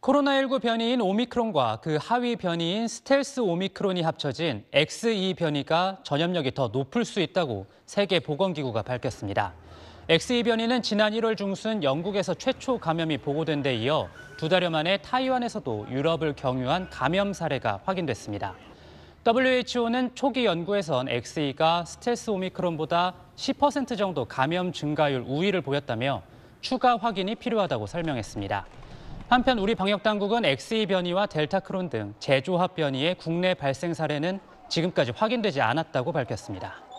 코로나19 변이인 오미크론과 그 하위 변이인 스텔스 오미크론이 합쳐진 XE 변이가 전염력이 더 높을 수 있다고 세계보건기구가 밝혔습니다. XE 변이는 지난 1월 중순 영국에서 최초 감염이 보고된 데 이어 두 달여 만에 타이완에서도 유럽을 경유한 감염 사례가 확인됐습니다. WHO는 초기 연구에선 XE가 스텔스 오미크론보다 10% 정도 감염 증가율 우위를 보였다며 추가 확인이 필요하다고 설명했습니다. 한편 우리 방역 당국은 XE 변이와 델타 크론 등 재조합 변이의 국내 발생 사례는 지금까지 확인되지 않았다고 밝혔습니다.